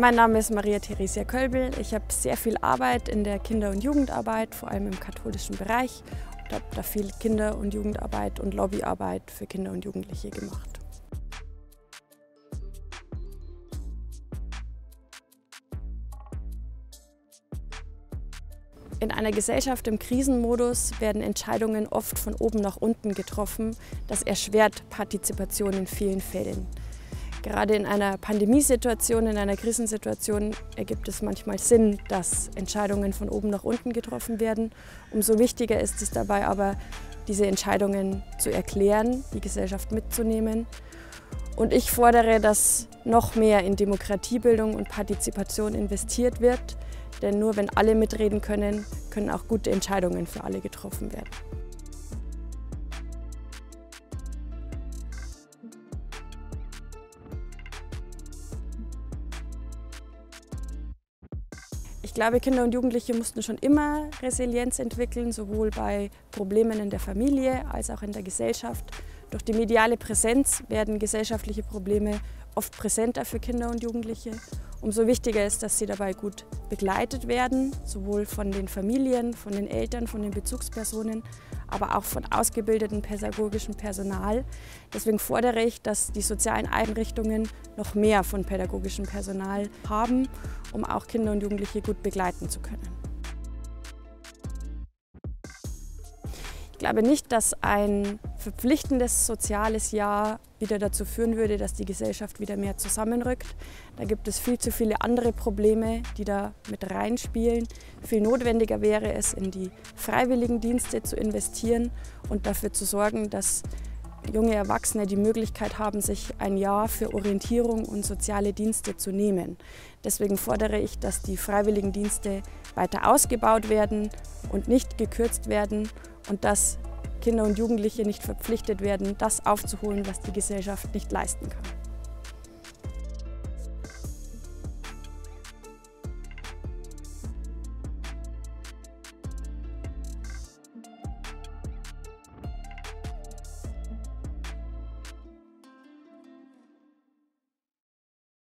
Mein Name ist Maria Theresia Kölbel. Ich habe sehr viel Arbeit in der Kinder- und Jugendarbeit, vor allem im katholischen Bereich. Ich habe da viel Kinder- und Jugendarbeit und Lobbyarbeit für Kinder und Jugendliche gemacht. In einer Gesellschaft im Krisenmodus werden Entscheidungen oft von oben nach unten getroffen. Das erschwert Partizipation in vielen Fällen. Gerade in einer Pandemiesituation, in einer Krisensituation ergibt es manchmal Sinn, dass Entscheidungen von oben nach unten getroffen werden. Umso wichtiger ist es dabei aber, diese Entscheidungen zu erklären, die Gesellschaft mitzunehmen. Und ich fordere, dass noch mehr in Demokratiebildung und Partizipation investiert wird, denn nur wenn alle mitreden können, können auch gute Entscheidungen für alle getroffen werden. Ich glaube, Kinder und Jugendliche mussten schon immer Resilienz entwickeln, sowohl bei Problemen in der Familie als auch in der Gesellschaft. Durch die mediale Präsenz werden gesellschaftliche Probleme oft präsenter für Kinder und Jugendliche. Umso wichtiger ist, dass sie dabei gut begleitet werden, sowohl von den Familien, von den Eltern, von den Bezugspersonen, aber auch von ausgebildetem pädagogischem Personal. Deswegen fordere ich, dass die sozialen Einrichtungen noch mehr von pädagogischem Personal haben, um auch Kinder und Jugendliche gut begleiten zu können. Ich glaube nicht, dass ein verpflichtendes soziales Jahr wieder dazu führen würde, dass die Gesellschaft wieder mehr zusammenrückt. Da gibt es viel zu viele andere Probleme, die da mit reinspielen. Viel notwendiger wäre es, in die Freiwilligendienste zu investieren und dafür zu sorgen, dass junge Erwachsene die Möglichkeit haben, sich ein Jahr für Orientierung und soziale Dienste zu nehmen. Deswegen fordere ich, dass die Freiwilligendienste weiter ausgebaut werden und nicht gekürzt werden und dass Kinder und Jugendliche nicht verpflichtet werden, das aufzuholen, was die Gesellschaft nicht leisten kann.